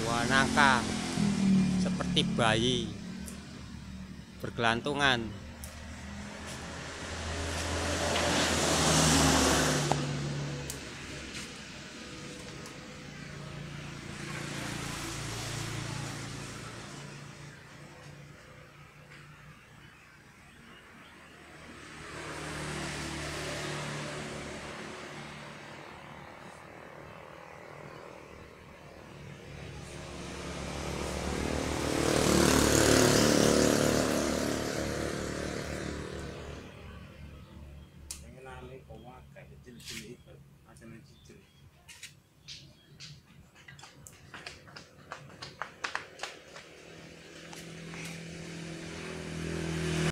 Buah nangka. Seperti bayi bergelantungan Twenty-one, Kaka, it.